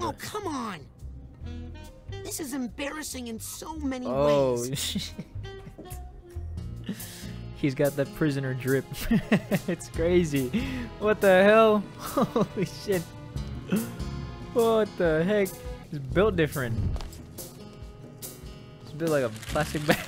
Oh, come on. This is embarrassing in so many Oh, ways. Oh, He's got that prisoner drip. it's crazy. What the hell? Holy shit. What the heck? It's built different. It's built like a plastic bag.